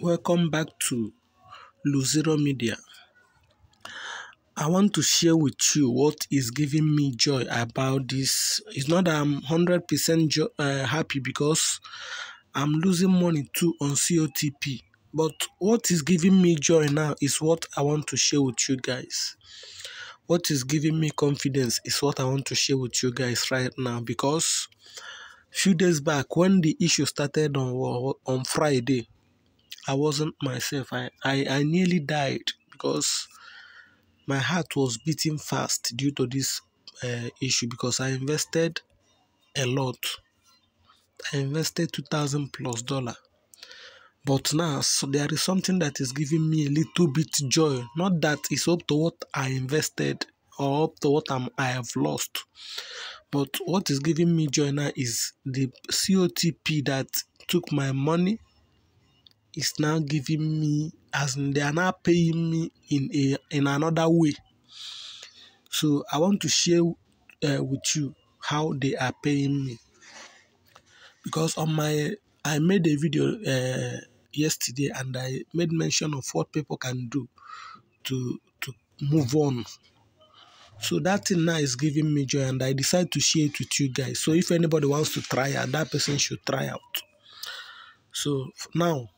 welcome back to Luzero Media. I want to share with you what is giving me joy about this. It's not that I'm 100% jo- uh, happy because I'm losing money too on COTP. But what is giving me joy now is what I want to share with you guys. What is giving me confidence is what I want to share with you guys right now because a few days back when the issue started on on Friday, I wasn't myself. I, I, I nearly died because my heart was beating fast due to this uh, issue because I invested a lot. I invested 2000 plus dollar. But now so there is something that is giving me a little bit joy. Not that it's up to what I invested or up to what I'm, I have lost. But what is giving me joy now is the COTP that took my money is now giving me as they are now paying me in a in another way. So I want to share uh, with you how they are paying me because on my I made a video uh, yesterday and I made mention of what people can do to to move on. So that thing now is giving me joy and I decided to share it with you guys. So if anybody wants to try out, that person should try out. So now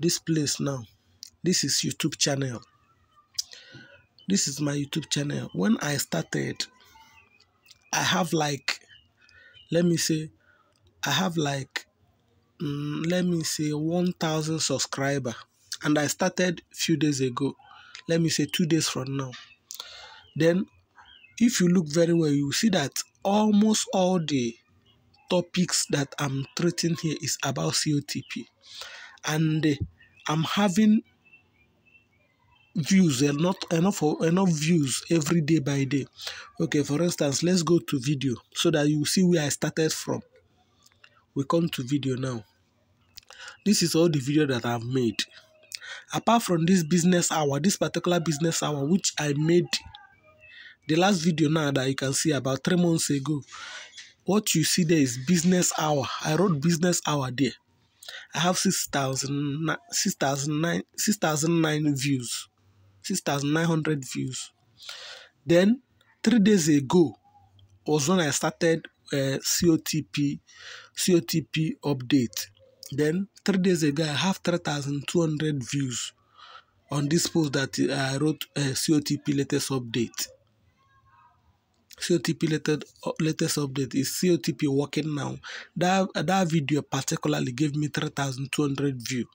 this place now this is youtube channel. This is my youtube channel. When i started i have like let me say i have like um, let me say 1000 subscriber. And i started few days ago. Let me say two days from now. Then if you look very well you see that almost all the topics that i'm treating here is about cotp and uh, I'm having views and not enough enough views every day by day. Okay, for instance, let's go to video so that you see where I started from. We come to video now. This is all the video that I've made. Apart from this business hour, this particular business hour, which I made the last video now that you can see about three months ago. What you see there is business hour. I wrote business hour there. I have 6,009 6,009 views, 6,900 views. Then, three days ago was when I started uh, COTP, COTP update. Then, three days ago, I have 3,200 views on this post that I wrote uh, COTP latest update. COTP latest, latest update is COTP working now. That, that video particularly gave me 3,200 view.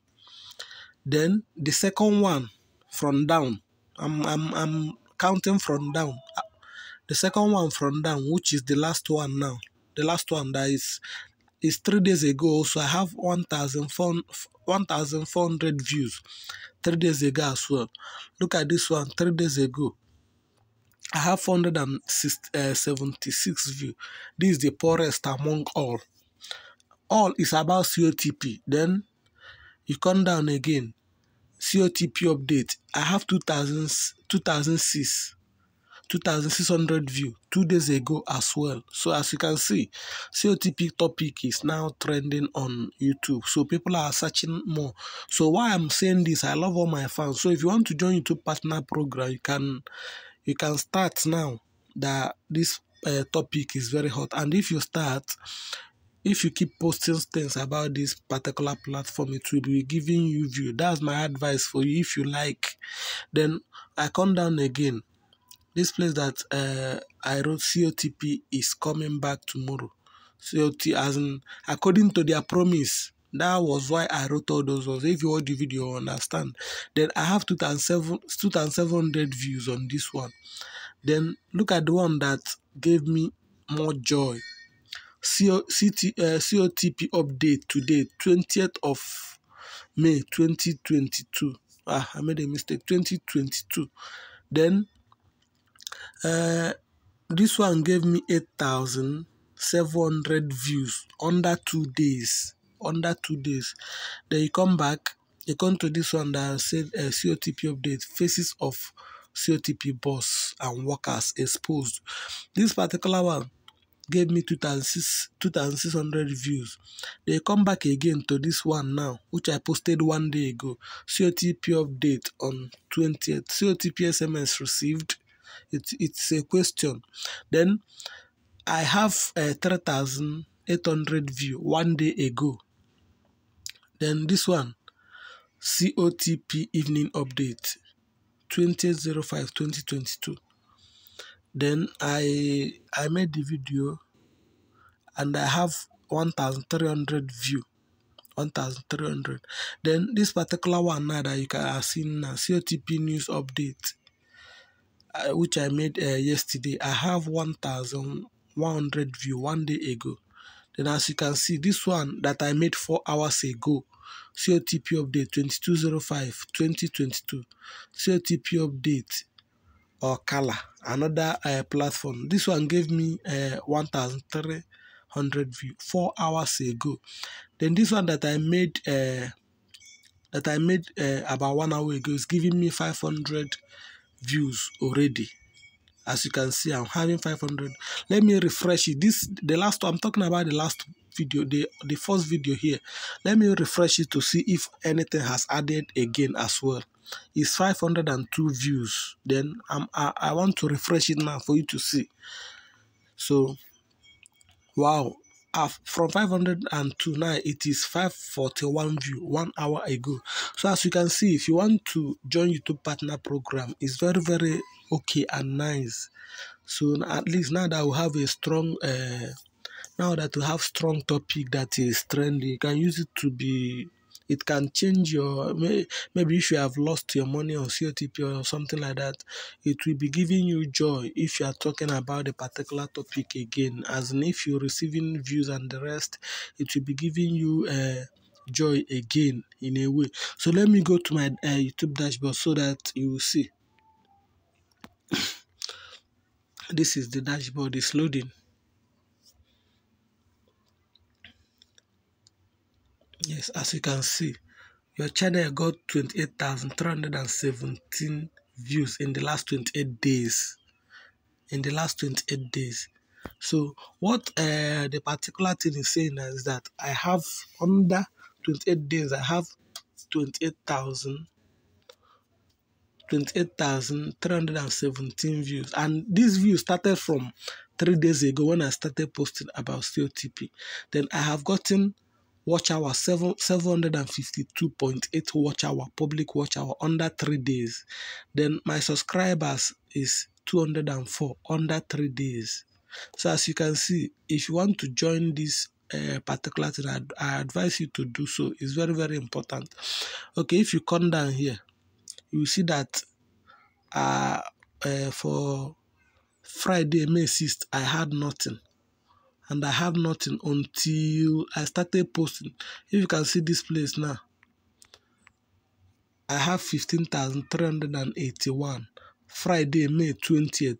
Then the second one from down, I'm, I'm, I'm counting from down. Ah, the second one from down, which is the last one now. The last one that is is three days ago. So I have 1,400 views three days ago as well. Look at this one three days ago. I have 476 view. This is the poorest among all. All is about COTP. Then you come down again. COTP update. I have 2000, 2006. 2600 view two days ago as well. So as you can see, COTP topic is now trending on YouTube. So people are searching more. So why I'm saying this, I love all my fans. So if you want to join YouTube partner program, you can you can start now that this uh, topic is very hot. And if you start if you keep posting things about this particular platform it will be giving you view. That's my advice for you. If you like then i come down again. This place that uh, i wrote cotp is coming back tomorrow. Cot as in according to their promise that was why I wrote all those words. If you watch the video, you understand. Then I have 2,700 views on this one. Then look at the one that gave me more joy. CO, uh, COTP update today, 20th of May 2022. Ah, I made a mistake. 2022. Then uh, this one gave me 8,700 views under two days under two days. Then you come back, you come to this one that said uh, COTP update, faces of COTP boss and workers exposed. This particular one gave me 2,600 views. They come back again to this one now, which I posted one day ago. COTP update on 20th. COTP SMS received. It, it's a question. Then I have uh, 3,800 view one day ago. Then this one, COTP evening update 2005 2022 then i i made the video and i have 1300 view 1300 then this particular one now that you can see now cotp news update uh, which i made uh, yesterday i have 1100 view one day ago then as you can see this one that i made four hours ago cotp update 2205 2022 cotp update or color another uh, platform. This one gave me uh, 1300 view four hours ago. Then this one that i made uh, that i made about one hour ago is giving me 500 views already as you can see i'm having 500 let me refresh it. This the last i'm talking about the last video the the first video here. Let me refresh it to see if anything has added again as well. Is 502 views. Then I'm, I, I want to refresh it now for you to see. So wow. From 502 now it is 541 view one hour ago. So as you can see if you want to join youtube partner program it's very very okay and nice so at least now that we have a strong uh, now that we have strong topic that is trendy you can use it to be it can change your maybe if you have lost your money on COTP or something like that, it will be giving you joy if you are talking about a particular topic again. As in if you're receiving views and the rest, it will be giving you uh, joy again in a way. So let me go to my uh, YouTube dashboard so that you will see. This is the dashboard, it's loading. Yes, as you can see, your channel got 28,317 views in the last 28 days. In the last 28 days. So what uh, the particular thing is saying is that I have under 28 days, I have 28,000 28,317 views. And this view started from three days ago when I started posting about COTP. Then I have gotten watch hour 7 752.8 watch hour public watch hour under three days then my subscribers is 204 under three days so as you can see if you want to join this uh, particular thing I, I advise you to do so it's very very important okay if you come down here you see that uh, uh for friday may 6th i had nothing and I have nothing until I started posting. If you can see this place now, I have 15,381. Friday, May 20th.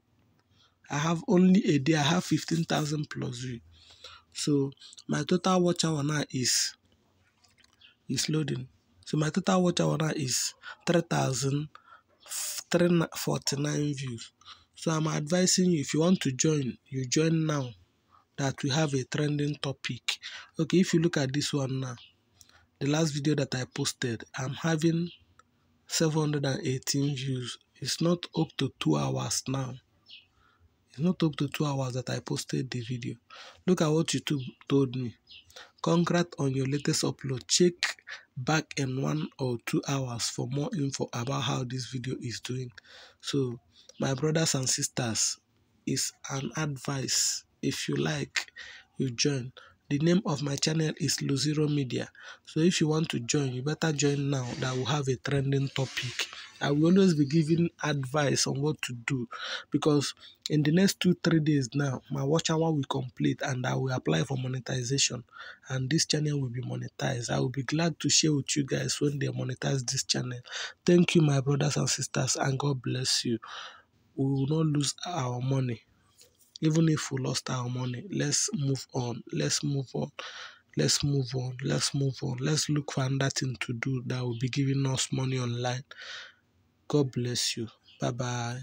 I have only a day, I have 15,000 plus view. So my total watch hour now is is loading. So my total watch hour is 3,349 views. So I'm advising you if you want to join, you join now that we have a trending topic. Okay, if you look at this one now, the last video that I posted, I'm having 718 views. It's not up to two hours now. It's not up to two hours that I posted the video. Look at what YouTube told me. Congrats on your latest upload. Check back in one or two hours for more info about how this video is doing. So, my brothers and sisters, is an advice if you like you join the name of my channel is Luziro Media. So if you want to join, you better join now that will have a trending topic. I will always be giving advice on what to do because in the next two, three days now, my watch hour will complete and I will apply for monetization and this channel will be monetized. I will be glad to share with you guys when they monetize this channel. Thank you, my brothers and sisters, and God bless you. We will not lose our money even if we lost our money let's move on let's move on let's move on let's move on let's look for another thing to do that will be giving us money online. God bless you. Bye bye